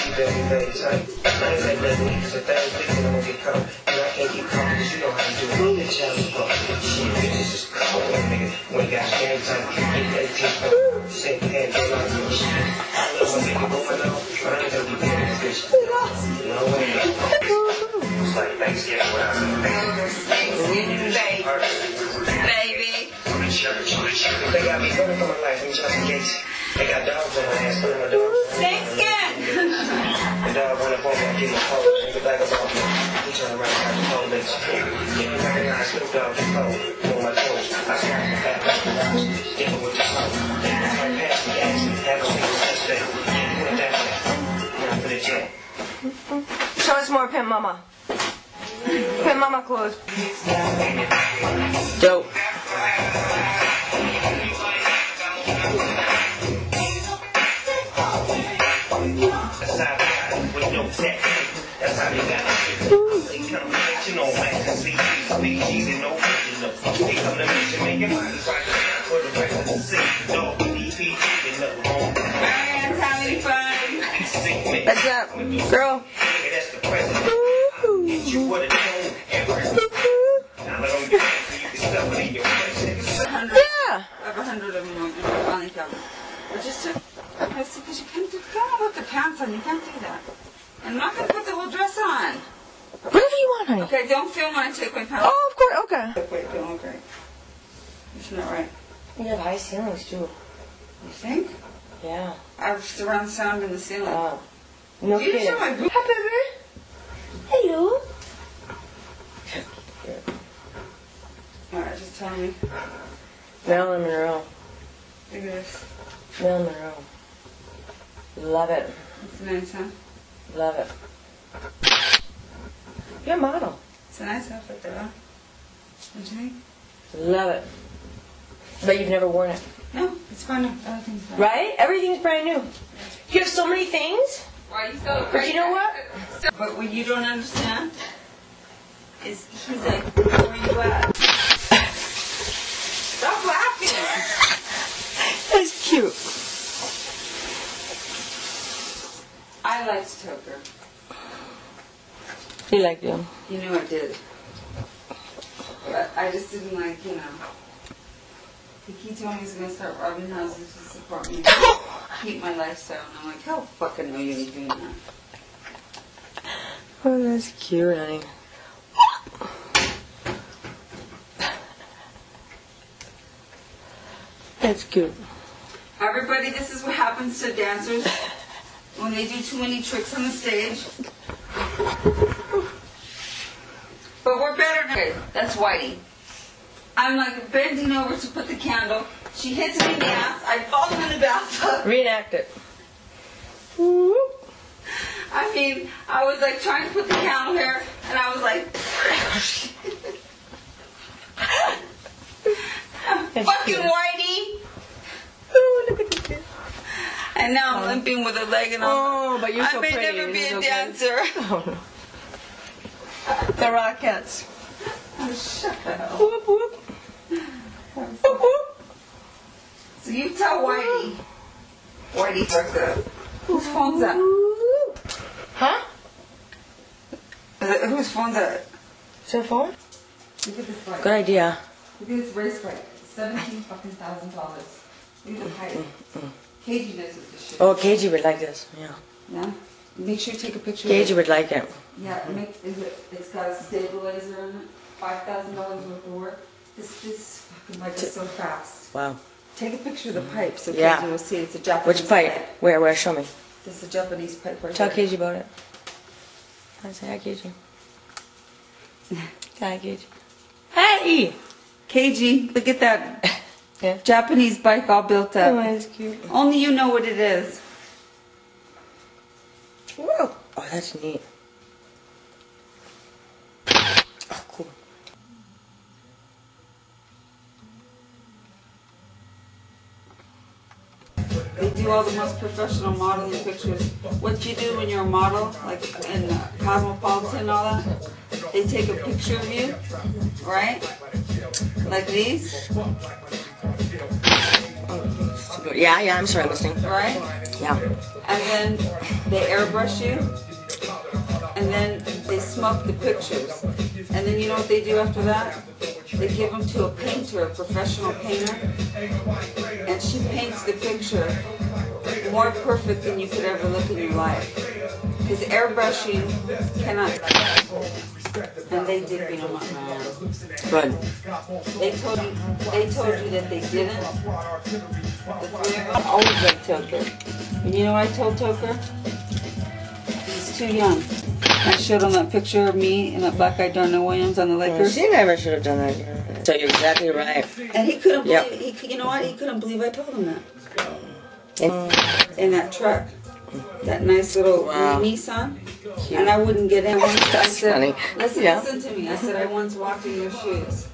she very, very tight. I ain't like that nigga, so things leaking, I'm gonna get caught. And I can't get caught, cause you know how you do it. Bitch, I was fuck. Shit, bitches cold, nigga. When you got game time, get that team. Shit, hand, oh, get on some shit. I love when nigga going off, but I ain't gonna be this bitch. No way. It's like Thanksgiving when I was in Thanksgiving, baby. They got me running for my life in Gates. They got dogs on my ass, putting my dogs. Thanksgiving. The dog went up on me, I give him a pole, in the back of my He turned around and got the pole, bitch. Yeah, he recognized Snoop Dogg, the pole, on my toes. I snapped the back of the box, different with the smoke. Then I tried past me, asked me, have a single suspect. Yeah, he went down there. Now for the jet. Show us more Pimp Mama. Pimp Mama clothes. Dope. That's how they got it. They come matching on wax and CDs, BGs, and no original. They come to mission, make your money right now for the rest of the city. Dog, DP, and nothing wrong. Marianne's having fun. What's up, girl? Nigga, that's the president. You what it known ever. Now let them get so you can stuff it in your face. Yeah. I have a hundred of them in my filing cabinet. But just to, I said, because you can't do, you can't put the pants on. You can't do that. And I'm not going to put the whole dress on. Whatever you want, honey. Okay, don't film when I take my pants. Oh, of course. Okay. Wait, don't look right. It's not right. You have high ceilings too. You think? Yeah. I have surround sound in the ceiling. Wow. No You kidding. show my boob. Hi, baby. Hello. Alright, just tell me. Marilyn Monroe. Look at this. Marilyn Monroe. Love it. It's nice, huh? Love it. You're a model. It's a nice outfit, though. huh? Don't you think? Love it. But you've never worn it. No, it's fun. Everything's fun. Right? Everything's brand new. You have so many things. Why are you so But you know what? But what you don't understand is he's like, where are you at? Stop laughing. That's cute. I liked Toker. You liked them. You knew I did. But I just didn't like, you know. He told me he was going to start robbing houses to support me. Keep my lifestyle. And I'm like, how fucking are you doing that. Oh, that's cute, honey. That's cute. Everybody, this is what happens to dancers when they do too many tricks on the stage. But we're better now. Okay, that's Whitey. I'm like bending over to put the candle. She hits me in the ass. I fall in the bathtub. Reenact it. I mean, I was like trying to put the candle here, and I was like, fucking cute. Whitey. Oh, look at this. And now I'm limping with a leg and all. Oh, but you're so I may never be It's a okay. dancer. Oh, no. The Rockettes. Oh, shut the hell. Whoop, whoop. Whoop, whoop. So you tell Whitey. Whitey fucked up. Whose phone's that? Huh? Is it whose phone's that? Is that a phone? Look at this bike. Good idea. Look at this race bike. Seventeen fucking thousand dollars. Look at the height. Caginess is the shit. Oh, KG would like this. Yeah. Yeah. Make sure you take a picture. Of it. would like it. Yeah. Make is it? It's got a stabilizer on it. Five thousand dollars worth of work. This this fucking bike is so fast. Wow. Take a picture of the pipe so Yeah. KG will see it's a Japanese Which pipe? Where? Where? Show me. This is a Japanese pipe right Tell. KG about it. I say hi, KG. Hi, KG. Hey! KG, look at that Yeah. Japanese bike all built Oh, up. that's cute. Only you know what it is. Whoa. Oh, that's neat. Oh, cool. They do all the most professional modeling pictures. What you do when you're a model, like in uh, Cosmopolitan and all that, they take a picture of you, right? Like these. Yeah, yeah, I'm sorry, I'm listening. right? Yeah. And then they airbrush you, and then they smoke the pictures. And then you know what they do after that? They give them to a painter, a professional painter, and she paints the picture more perfect than you could ever look in your life. Because airbrushing cannot. And they did beat them up, man. Good. They told you, they told you that they didn't. The three of them always like Toker. And you know what I told Toker? He's too young. I showed him that picture of me and that black eyed Darnell Williams on the Lakers. She never should have done that. So you're exactly right. And he couldn't Yep. believe, he, you know what? He couldn't believe I told him that. And In that truck. That nice little Wow. Nissan. And I wouldn't get in. I That's said, funny. Listen, Yeah. listen to me. I said, I once walked in your shoes.